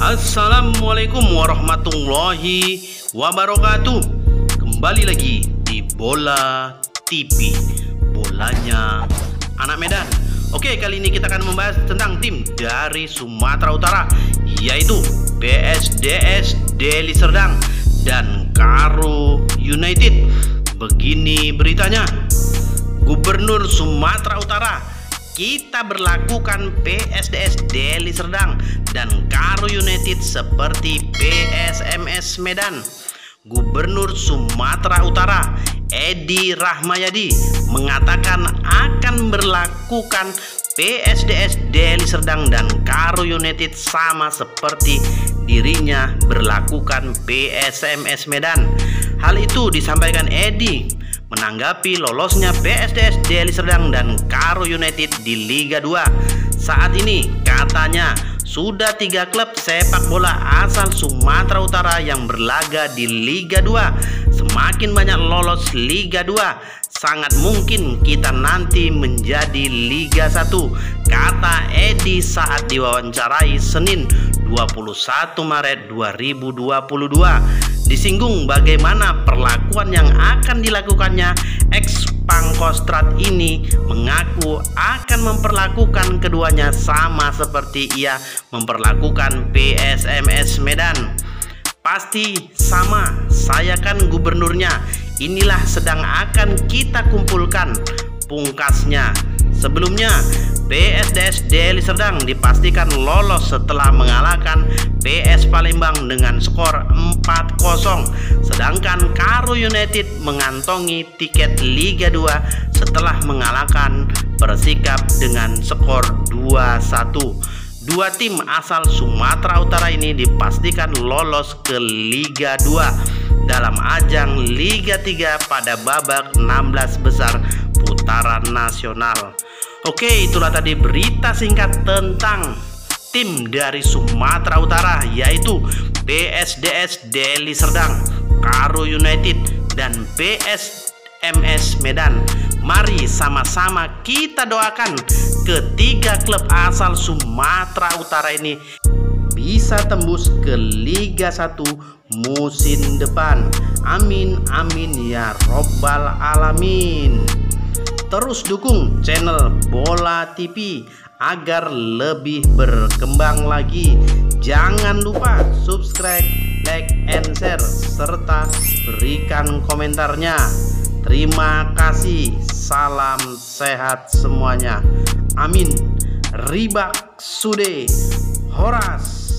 Assalamualaikum warahmatullahi wabarakatuh. Kembali lagi di Bola TV Bolanya anak Medan. Oke kali ini kita akan membahas tentang tim dari Sumatera Utara Yaitu PSDS Deli Serdang dan Karo United. Begini beritanya. Gubernur Sumatera Utara kita berlakukan PSDS Deli Serdang dan Karo United seperti PSMS Medan. Gubernur Sumatera Utara Edi Rahmayadi mengatakan akan berlakukan PSDS Deli Serdang dan Karo United sama seperti dirinya berlakukan PSMS Medan. Hal itu disampaikan Edi menanggapi lolosnya PSDS Deli Serdang dan Karo United di Liga 2. Saat ini katanya sudah tiga klub sepak bola asal Sumatera Utara yang berlaga di Liga 2. Semakin banyak lolos Liga 2, sangat mungkin kita nanti menjadi Liga 1, kata Edi saat diwawancarai Senin 21 Maret 2022 disinggung bagaimana perlakuan yang akan dilakukannya ex Pangkostrat ini mengaku akan memperlakukan keduanya sama seperti ia memperlakukan PSMS Medan. Pasti sama, saya kan gubernurnya. Inilah sedang akan kita kumpulkan pungkasnya. Sebelumnya, PSDS Deli Serdang dipastikan lolos setelah mengalahkan PS Palembang dengan skor 4-0. Sedangkan Karo United mengantongi tiket Liga 2 setelah mengalahkan Persikap dengan skor 2-1. Dua tim asal Sumatera Utara ini dipastikan lolos ke Liga 2 dalam ajang Liga 3 pada babak 16 besar putaran nasional. Oke, itulah tadi berita singkat tentang tim dari Sumatera Utara yaitu PSDS Deli Serdang, Karo United dan PSMS Medan. Mari sama-sama kita doakan ketiga klub asal Sumatera Utara ini bisa tembus ke Liga 1 musim depan. Amin amin ya robbal alamin. Terus dukung channel Bola TV agar lebih berkembang lagi. Jangan lupa subscribe, like, and share, serta berikan komentarnya. Terima kasih. Salam sehat semuanya. Amin. Ribak Sude Horas